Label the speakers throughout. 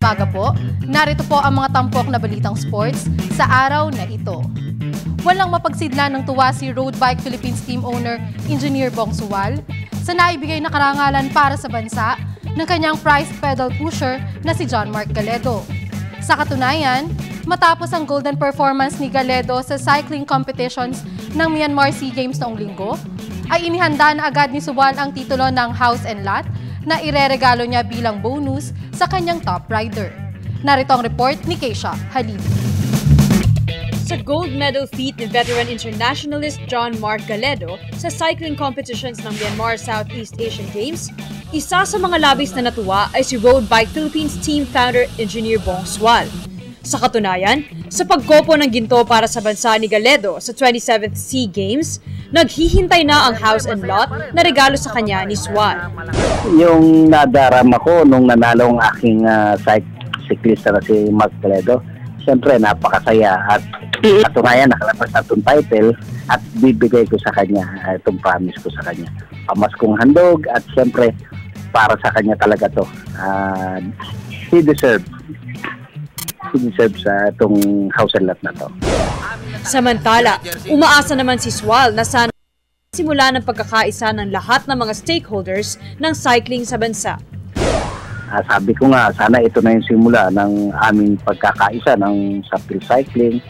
Speaker 1: Umaga po, narito po ang mga tampok na balitang sports sa araw na ito. Walang mapagsidla ng tuwa si Road Bike Philippines team owner Engineer Bong Suwal sa naibigay na karangalan para sa bansa ng kanyang prize pedal pusher na si John Mark Galedo. Sa katunayan, matapos ang golden performance ni Galedo sa cycling competitions ng Myanmar SEA Games noong linggo, ay inihanda na agad ni Suwal ang titulo ng House and Lot na ireregalo niya bilang bonus sa kanyang top rider. Narito ang report ni Keisha Halili.
Speaker 2: Sa gold medal feat ni veteran internationalist John Mark Galedo sa cycling competitions ng Myanmar Southeast Asian Games, isa sa mga labis na natuwa ay si Road Bike Philippines team founder Engineer Bong Swal. Sa katunayan, sa pagkopo ng ginto para sa bansa ni Galedo sa 27th SEA Games, naghihintay na ang house and lot na regalo sa kanya ni Swal.
Speaker 3: yung nadarama ko nung nanalo ang aking uh, cyclista na si Mark Toledo, siyempre napakasaya at katunayan nakalabas na itong title at bibigay ko sa kanya uh, itong promise ko sa kanya. Pamas kong handog at siyempre para sa kanya talaga to. Uh, he deserves he deserves sa itong house and lot na to.
Speaker 2: Samantala, umaasa naman si Swal na sana simula ng pagkakaisa ng lahat ng mga stakeholders ng cycling sa bansa.
Speaker 3: Ah, sabi ko nga, sana ito na yung simula ng aming pagkakaisa ng sa Cycling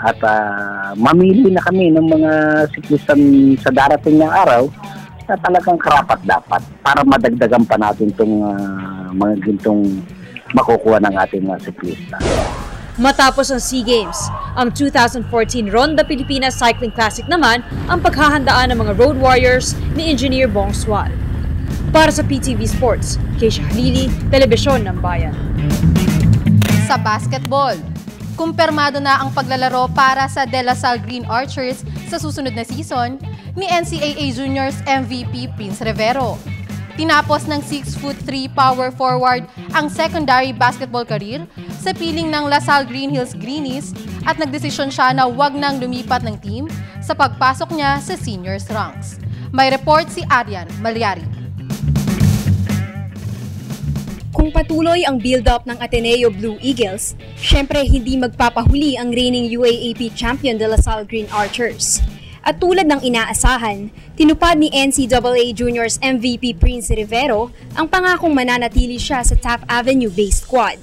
Speaker 3: at ah, mamili na kami ng mga siklistan sa darating na araw na talagang karapat dapat para madagdagan pa natin itong mga gintong makukuha ng ating mga siklista.
Speaker 2: Matapos ang SEA Games, ang 2014 Ronda Pilipinas Cycling Classic naman ang paghahandaan ng mga road warriors ni Engineer Bong Swal. Para sa PTV Sports, Keisha Halili, Telebisyon ng Bayan.
Speaker 1: Sa basketball, kumpirmado na ang paglalaro para sa De La Salle Green Archers sa susunod na season ni NCAA Juniors MVP Prince Rivero. Tinapos ng 6'3 power forward ang secondary basketball career sa piling ng Lasal Green Hills Greenies at nagdesisyon siya na wag nang lumipat ng team sa pagpasok niya sa seniors ranks. May report si Arian Malyari.
Speaker 4: Kung patuloy ang build-up ng Ateneo Blue Eagles, syempre hindi magpapahuli ang reigning UAAP champion de La Salle Green Archers. At tulad ng inaasahan, tinupad ni NCAA Juniors MVP Prince Rivero ang pangakong mananatili siya sa Taft Avenue-based squad.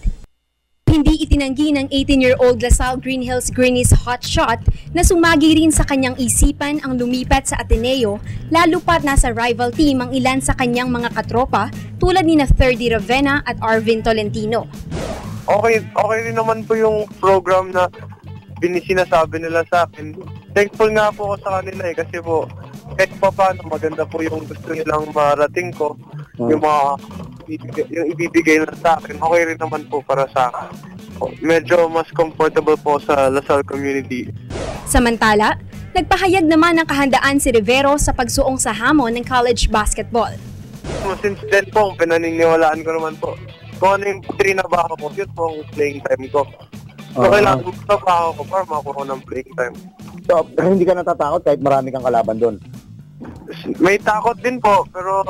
Speaker 4: Hindi itinanggi ng 18-year-old LaSalle Green Hills Greenies hotshot na sumagi rin sa kanyang isipan ang lumipat sa Ateneo lalo pat nasa rival team ang ilan sa kanyang mga katropa tulad ni na 30 Ravenna at Arvin Tolentino.
Speaker 5: Okay, okay rin naman po yung program na binisinasabi nila sa akin. Thankful nga po ako sa kanila eh kasi po kahit pa paano maganda po yung gusto nilang marating ko. Yung mga yung ibibigay na sa akin, okay rin naman po para sa akin. Medyo mas comfortable po sa Lasal community.
Speaker 4: Samantala, nagpahayag naman ng kahandaan si Rivero sa pagsuong sa hamon ng college basketball.
Speaker 5: Since then po, pinaniniwalaan ko naman po. Kung ano yung trinabaho ko, yun po ang playing time ko. So,
Speaker 6: Oo.
Speaker 5: kailangan ko trabaho ko para makuha ko ng playing time.
Speaker 6: So, hindi ka natatakot kahit marami kang kalaban doon.
Speaker 5: May takot din po, pero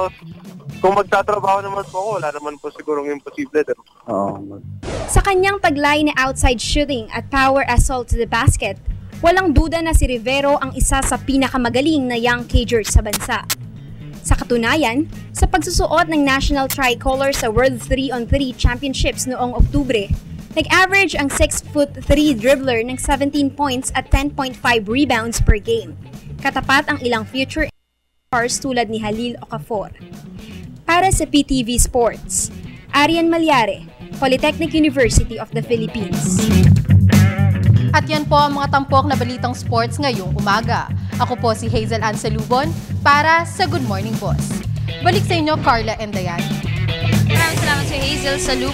Speaker 5: kung magtatrabaho naman po ako, wala naman po sigurong imposible.
Speaker 6: Oo.
Speaker 4: Sa kanyang taglay na outside shooting at power assault to the basket, walang duda na si Rivero ang isa sa pinakamagaling na young cagers sa bansa. Sa katunayan, sa pagsusuot ng national tricolor sa World 3-on-3 Championships noong Oktubre, nag-average ang 6'3 dribbler ng 17 points at 10.5 rebounds per game. Katapat ang ilang future stars tulad ni Halil Okafor. Para sa PTV Sports, Arian Malyare, Polytechnic University of the Philippines.
Speaker 1: At yan po ang mga tampok na balitang sports ngayong umaga. Ako po si Hazel Ann Salubon para sa Good Morning Boss. Balik sa inyo, Carla and Dayan.
Speaker 2: Maraming salamat sa Hazel Salubon.